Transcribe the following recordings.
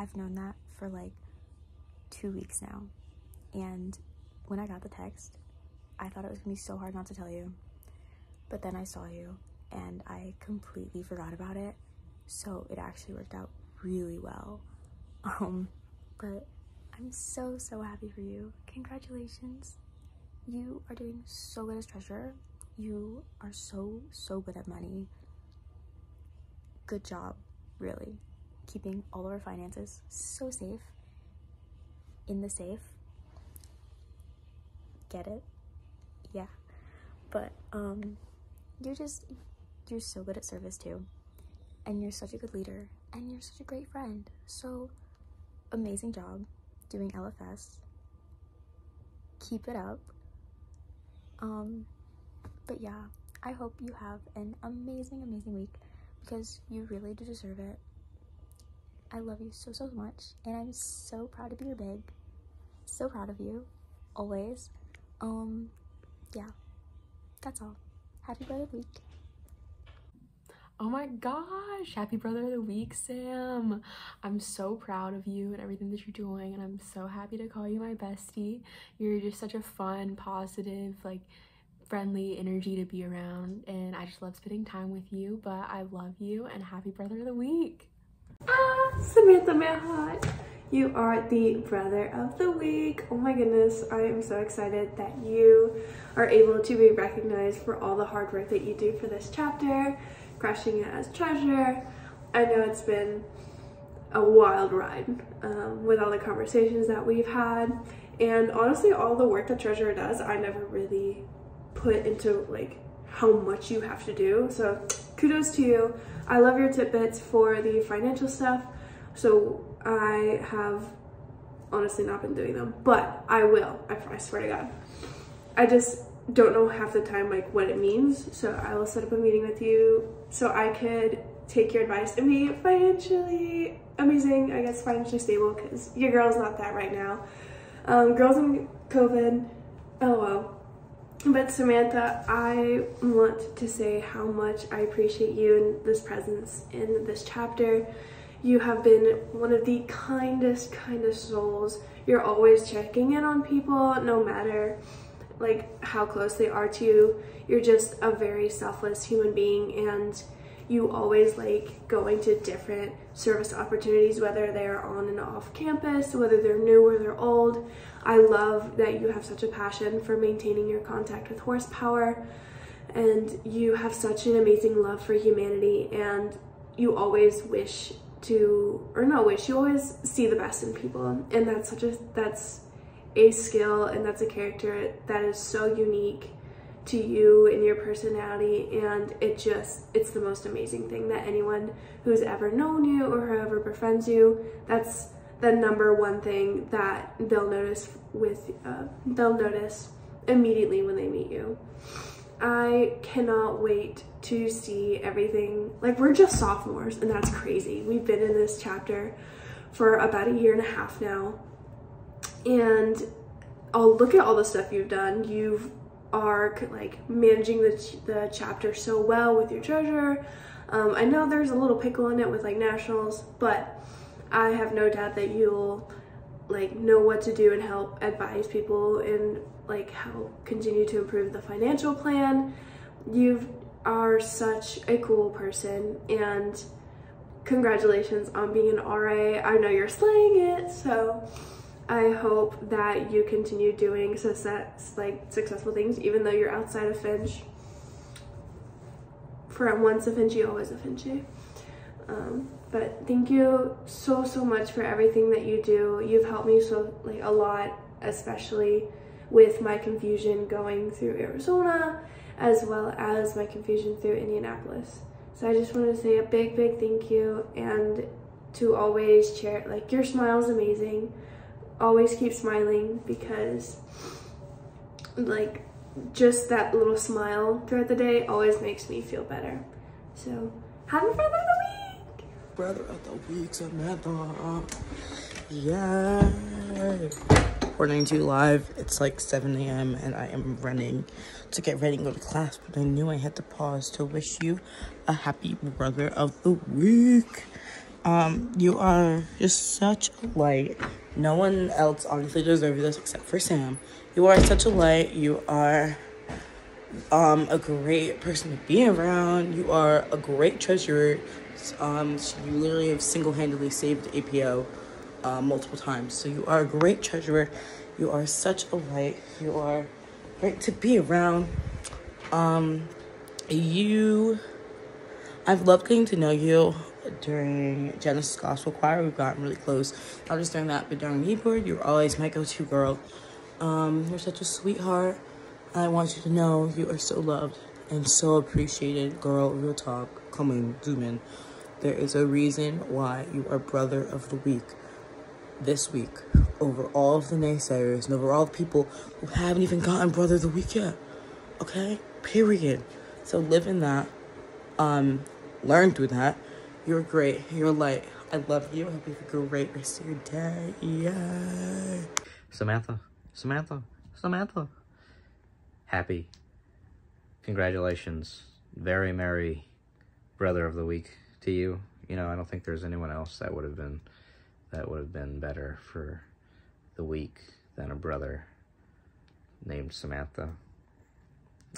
I've known that for like two weeks now. And when I got the text, I thought it was gonna be so hard not to tell you. But then I saw you and I completely forgot about it. So it actually worked out really well. Um, but I'm so, so happy for you. Congratulations. You are doing so good as treasurer. You are so, so good at money. Good job, really. Keeping all of our finances so safe in the safe. Get it? Yeah. But, um, you're just, you're so good at service too. And you're such a good leader. And you're such a great friend. So, amazing job doing LFS. Keep it up. Um, but yeah, I hope you have an amazing, amazing week because you really do deserve it. I love you so, so much, and I'm so proud to be your big. So proud of you, always. Um, yeah, that's all. Happy Brother Week. Oh my gosh, happy brother of the week, Sam. I'm so proud of you and everything that you're doing, and I'm so happy to call you my bestie. You're just such a fun, positive, like friendly energy to be around, and I just love spending time with you. But I love you, and happy brother of the week. Ah, Samantha Mahat. You are the brother of the week. Oh my goodness, I am so excited that you are able to be recognized for all the hard work that you do for this chapter crushing it as treasure. I know it's been a wild ride um, with all the conversations that we've had. And honestly, all the work that Treasure does, I never really put into like how much you have to do. So kudos to you. I love your tidbits for the financial stuff. So I have honestly not been doing them, but I will. I, I swear to God. I just don't know half the time like what it means. So I will set up a meeting with you so I could take your advice and be financially amazing, I guess financially stable because your girl's not that right now. Um, girls in COVID, oh well. But Samantha, I want to say how much I appreciate you and this presence in this chapter. You have been one of the kindest, kindest souls. You're always checking in on people no matter like how close they are to you. You're just a very selfless human being and you always like going to different service opportunities, whether they're on and off campus, whether they're new or they're old. I love that you have such a passion for maintaining your contact with horsepower and you have such an amazing love for humanity and you always wish to or not wish you always see the best in people and that's such a that's a skill and that's a character that is so unique to you and your personality and it just it's the most amazing thing that anyone who's ever known you or whoever befriends you that's the number one thing that they'll notice with uh, they'll notice immediately when they meet you. I cannot wait to see everything. Like we're just sophomores and that's crazy. We've been in this chapter for about a year and a half now and oh look at all the stuff you've done. You are like managing the, ch the chapter so well with your treasure um, i know there's a little pickle in it with like nationals but i have no doubt that you'll like know what to do and help advise people and like how continue to improve the financial plan you are such a cool person and congratulations on being an RA. I know you're slaying it, so I hope that you continue doing success, like successful things, even though you're outside of Finch. For once a Finchy, always a Finchy. Um, but thank you so, so much for everything that you do. You've helped me so, like, a lot, especially with my confusion going through Arizona, as well as my confusion through Indianapolis. So I just want to say a big, big thank you and to always share, like, your smile is amazing always keep smiling because like just that little smile throughout the day always makes me feel better. So happy brother of the week! Brother of the week, Samantha. Yeah. 492 live. It's like 7 a.m. and I am running to get ready and go to class, but I knew I had to pause to wish you a happy brother of the week. Um, you are just such a light. No one else honestly deserves this except for Sam. You are such a light. You are um a great person to be around. You are a great treasurer. Um, you literally have single-handedly saved APO uh, multiple times. So you are a great treasurer. You are such a light. You are great to be around. Um, you, I've loved getting to know you during Genesis Gospel Choir. We've gotten really close. Not just during that, but during keyboard, you're always my go-to girl. Um, you're such a sweetheart. I want you to know you are so loved and so appreciated, girl. Real talk. Come in, zoom in. There is a reason why you are brother of the week this week over all of the naysayers and over all the people who haven't even gotten brother of the week yet. Okay? Period. So live in that. Um, learn through that. You're great. You're light. I love you. I hope you have a great rest of your day. Yeah. Samantha, Samantha, Samantha. Happy. Congratulations. Very merry brother of the week to you. You know, I don't think there's anyone else that would have been that would have been better for the week than a brother named Samantha.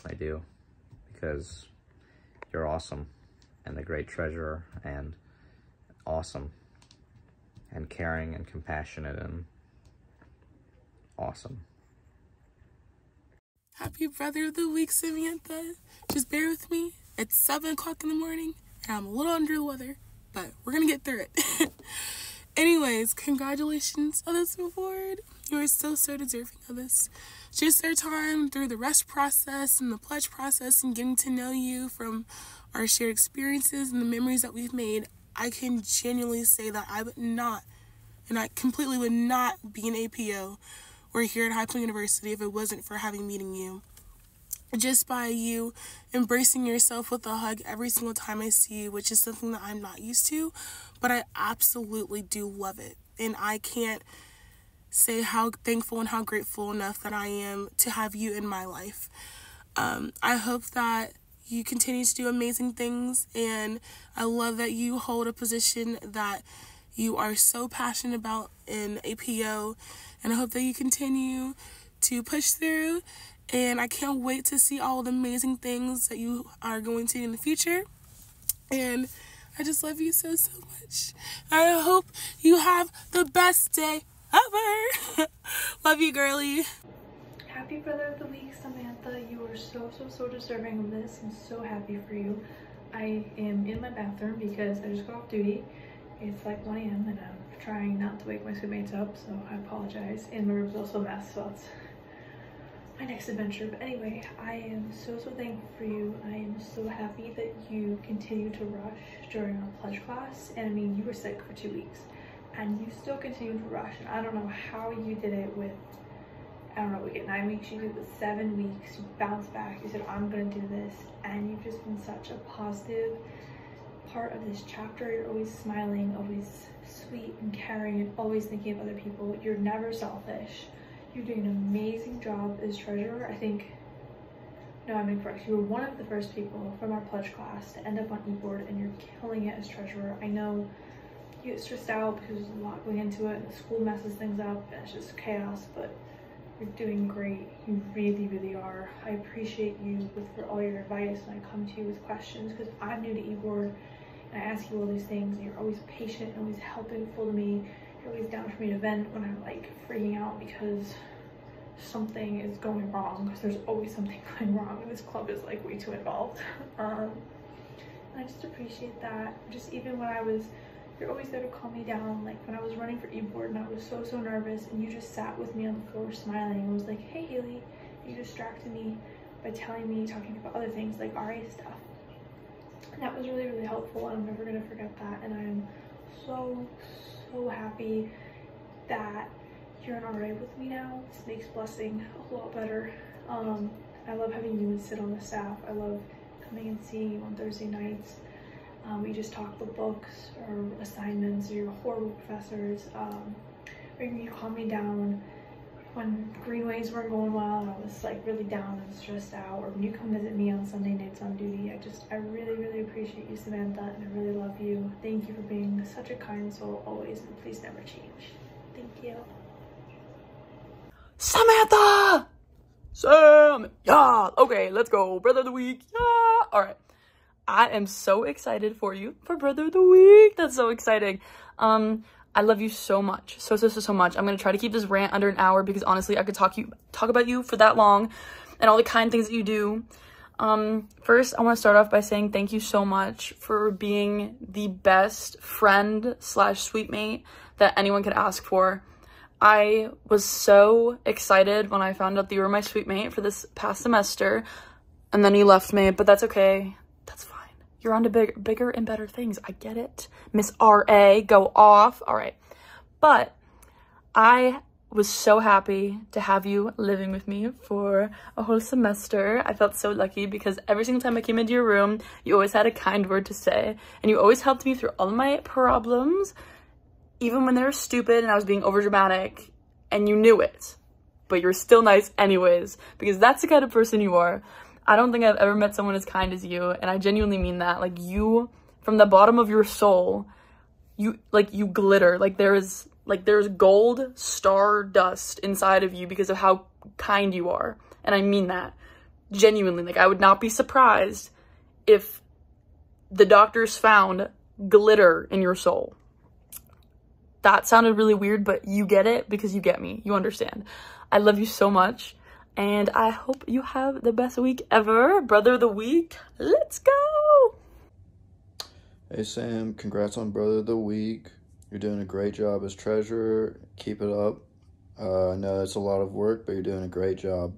I do. Because you're awesome and the great treasurer and awesome and caring and compassionate and awesome. Happy Brother of the Week, Samantha. Just bear with me. It's 7 o'clock in the morning and I'm a little under the weather, but we're gonna get through it. Anyways, congratulations on this award. You are so, so deserving of this. Just our time through the rush process and the pledge process and getting to know you from our shared experiences and the memories that we've made, I can genuinely say that I would not, and I completely would not be an APO or here at High Point University if it wasn't for having meeting you. Just by you embracing yourself with a hug every single time I see you, which is something that I'm not used to, but I absolutely do love it. And I can't say how thankful and how grateful enough that I am to have you in my life. Um, I hope that you continue to do amazing things, and I love that you hold a position that you are so passionate about in APO, and I hope that you continue to push through. And I can't wait to see all the amazing things that you are going to in the future. And I just love you so, so much. I hope you have the best day ever. love you, girly. Happy Brother of the Week, Samantha. You are so, so, so deserving of this. I'm so happy for you. I am in my bathroom because I just got off duty. It's like 1 a.m. and I'm trying not to wake my schoolmates up, so I apologize. And my room's also a mess, so it's my next adventure. But anyway, I am so, so thankful for you. I am so happy that you continue to rush during our pledge class. And I mean, you were sick for two weeks and you still continue to rush. And I don't know how you did it with, I don't know, we get nine weeks, you did the seven weeks, you bounced back, you said, I'm gonna do this. And you've just been such a positive part of this chapter. You're always smiling, always sweet and caring, and always thinking of other people. You're never selfish. You're doing an amazing job as treasurer. I think, no, I'm incorrect. You were one of the first people from our pledge class to end up on e-board and you're killing it as treasurer. I know you get stressed out because there's a lot going into it and the school messes things up and it's just chaos, but you're doing great. You really, really are. I appreciate you with for all your advice when I come to you with questions because I'm new to e-board and I ask you all these things and you're always patient and always helpful to me. Always down for me to vent when I'm like freaking out because something is going wrong because there's always something going wrong and this club is like way too involved. um, I just appreciate that. Just even when I was, you're always there to calm me down. Like when I was running for e-board and I was so, so nervous and you just sat with me on the floor smiling and was like, hey Haley, you distracted me by telling me, talking about other things like RA stuff. And that was really, really helpful. I'm never gonna forget that. And I'm so, so happy that you're an RA with me now. This makes blessing a lot better. Um, I love having you and sit on the staff. I love coming and seeing you on Thursday nights. Um, we just talk the books or assignments or your horrible professors. Um, or you calm me down. When Greenways weren't going well and I was like really down and stressed out, or when you come visit me on Sunday nights on duty. I just, I really, really appreciate you, Samantha, and I really love you. Thank you for being such a kind soul always, and please never change. Thank you. Samantha! Sam! Yeah! Okay, let's go. Brother of the week. Yeah! Alright. I am so excited for you for Brother of the Week. That's so exciting. Um, I love you so much. So, so, so, so much. I'm gonna try to keep this rant under an hour because honestly, I could talk you talk about you for that long and all the kind things that you do. Um, first, I want to start off by saying thank you so much for being the best friend slash suite mate that anyone could ask for. I was so excited when I found out that you were my suite mate for this past semester, and then you left me, but that's okay. You're on to big, bigger and better things. I get it. Miss R.A., go off. All right. But I was so happy to have you living with me for a whole semester. I felt so lucky because every single time I came into your room, you always had a kind word to say, and you always helped me through all of my problems, even when they were stupid and I was being overdramatic, and you knew it. But you were still nice anyways, because that's the kind of person you are. I don't think I've ever met someone as kind as you, and I genuinely mean that. Like you, from the bottom of your soul, you like you glitter. Like there is like there's gold star dust inside of you because of how kind you are, and I mean that genuinely. Like I would not be surprised if the doctors found glitter in your soul. That sounded really weird, but you get it because you get me. You understand. I love you so much and I hope you have the best week ever. Brother of the week, let's go! Hey Sam, congrats on Brother of the Week. You're doing a great job as treasurer. Keep it up. Uh, I know it's a lot of work, but you're doing a great job.